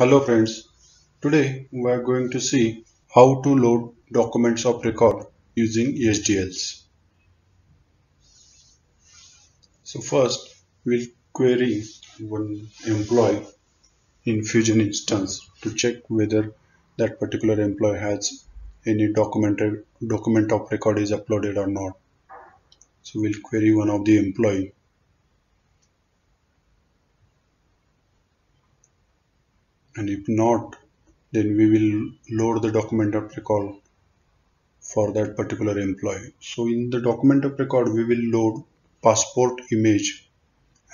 Hello friends, today we are going to see how to load documents of record using HDLs. So first we'll query one employee in Fusion instance to check whether that particular employee has any documented document of record is uploaded or not. So we'll query one of the employee and if not then we will load the document of record for that particular employee. So in the document of record we will load passport image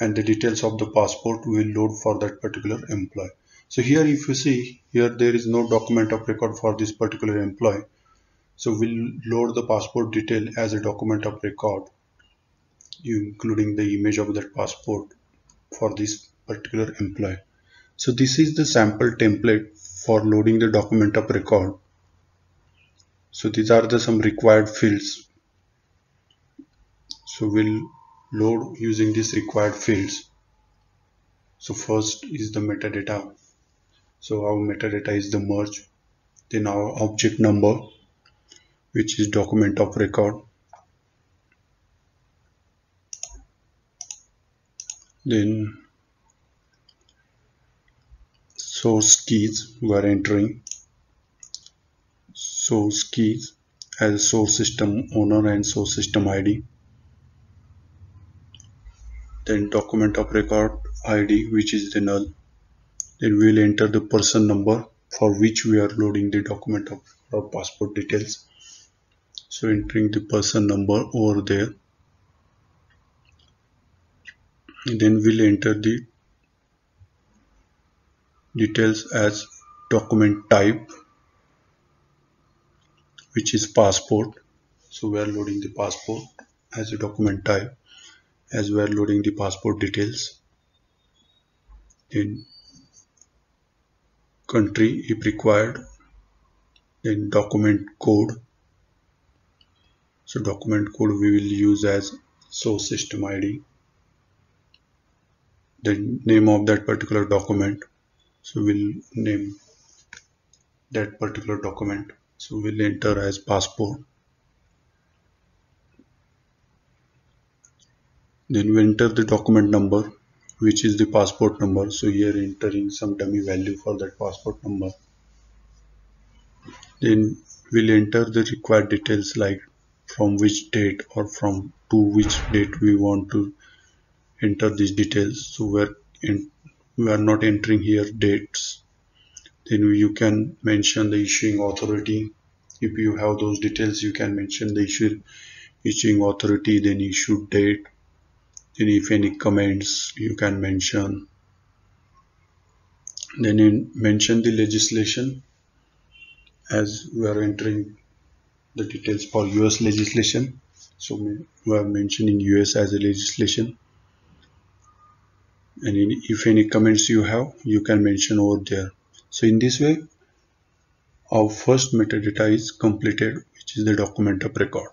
and the details of the passport we will load for that particular employee. So here if you see here there is no document of record for this particular employee. So we'll load the passport detail as a document of record including the image of that passport for this particular employee so this is the sample template for loading the document of record. So these are the some required fields. So we'll load using these required fields. So first is the metadata. So our metadata is the merge. Then our object number, which is document of record. Then source keys we are entering. Source keys as source system owner and source system ID then document of record ID which is the null. Then we'll enter the person number for which we are loading the document of our passport details. So entering the person number over there. And then we'll enter the details as document type which is passport. So we are loading the passport as a document type as we are loading the passport details. Then country if required. Then document code. So document code we will use as source system id the name of that particular document so we'll name that particular document. So we'll enter as passport. Then we enter the document number which is the passport number. So here entering some dummy value for that passport number. Then we'll enter the required details like from which date or from to which date we want to enter these details. So we're in we are not entering here dates. Then you can mention the issuing authority. If you have those details you can mention the issue issuing authority then issue date. Then if any comments you can mention. Then mention the legislation. As we are entering the details for US legislation so we are mentioning US as a legislation and if any comments you have you can mention over there. So in this way our first metadata is completed which is the document of record.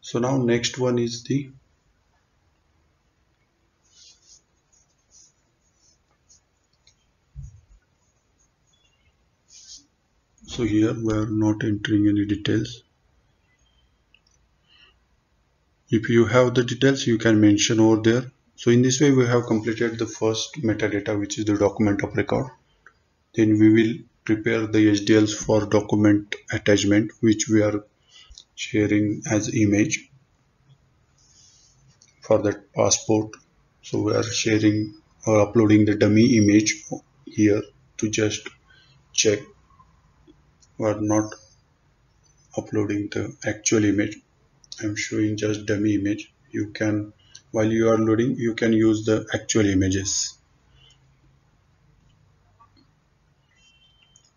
So now next one is the so here we are not entering any details. If you have the details you can mention over there so in this way we have completed the first metadata which is the document of record. Then we will prepare the HDLs for document attachment which we are sharing as image for that passport. So we are sharing or uploading the dummy image here to just check we are not uploading the actual image. I'm showing just dummy image. You can while you are loading you can use the actual images.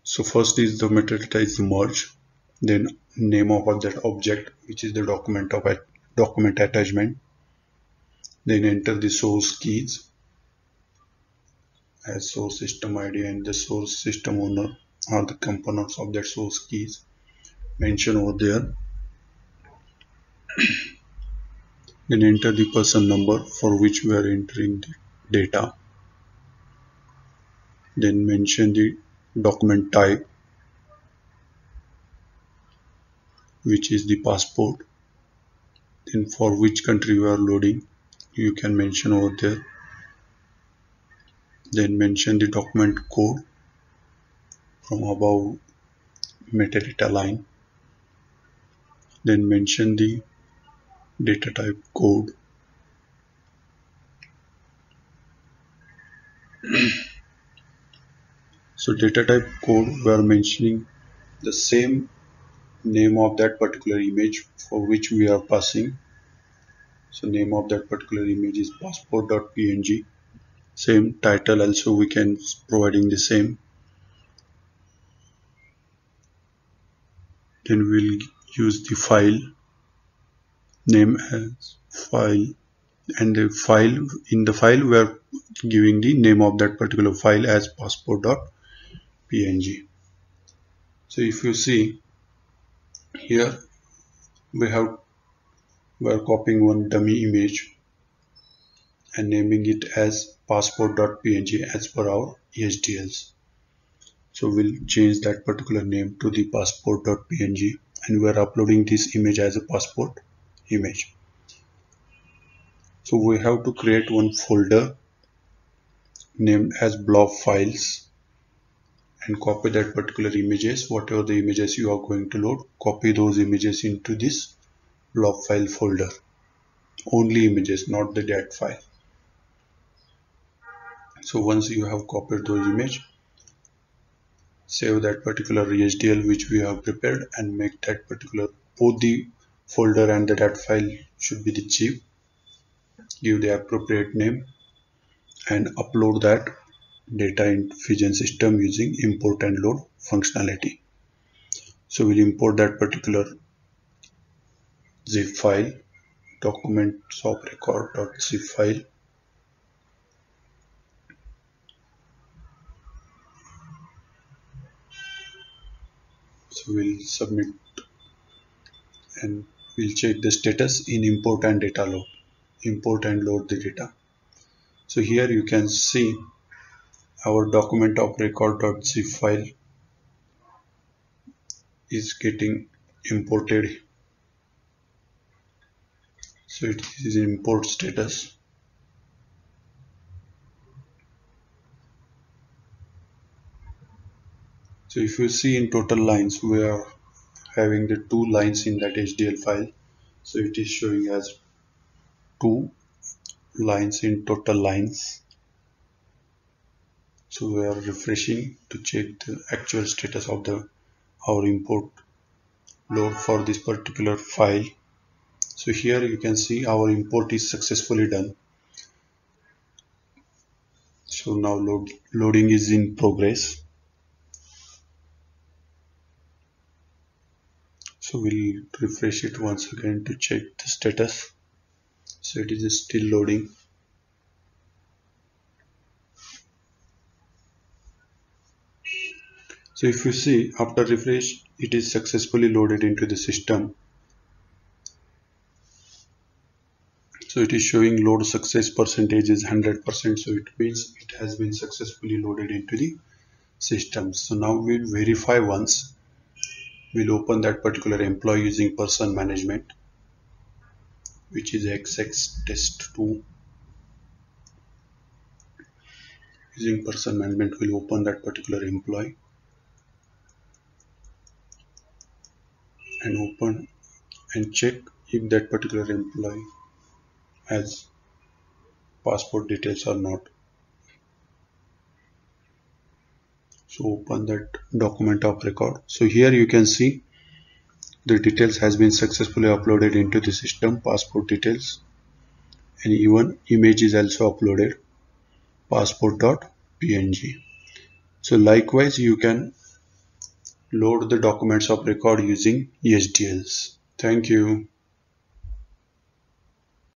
So first is the metadata merge then name of that object which is the document of a document attachment. Then enter the source keys as source system id and the source system owner are the components of that source keys mentioned over there then enter the person number for which we are entering the data. Then mention the document type which is the passport. Then for which country you are loading you can mention over there. Then mention the document code from above metadata line. Then mention the data type code. So data type code we are mentioning the same name of that particular image for which we are passing. So name of that particular image is passport.png same title also we can providing the same. Then we'll use the file name as file and the file in the file we are giving the name of that particular file as passport.png so if you see here we have we are copying one dummy image and naming it as passport.png as per our HDLs so we'll change that particular name to the passport.png and we're uploading this image as a passport image. So we have to create one folder named as blob files and copy that particular images whatever the images you are going to load copy those images into this blob file folder. Only images not the dat file. So once you have copied those image save that particular HDL which we have prepared and make that particular both the folder and the dat file should be the zip give the appropriate name and upload that data in Fusion system using import and load functionality. So we'll import that particular zip file documents of record.zip file. So we'll submit and we'll check the status in import and data load import and load the data. So here you can see our document of record.zip file is getting imported. So it is import status. So if you see in total lines we are having the two lines in that HDL file. So it is showing as two lines in total lines. So we are refreshing to check the actual status of the our import load for this particular file. So here you can see our import is successfully done. So now load, loading is in progress so we'll refresh it once again to check the status. So it is still loading. So if you see after refresh it is successfully loaded into the system. So it is showing load success percentage is 100% so it means it has been successfully loaded into the system. So now we'll verify once we'll open that particular employee using person management which is xx test 2 using person management we'll open that particular employee and open and check if that particular employee has passport details or not so open that document of record. So here you can see the details has been successfully uploaded into the system passport details and even image is also uploaded passport.png so likewise you can load the documents of record using HDLs thank you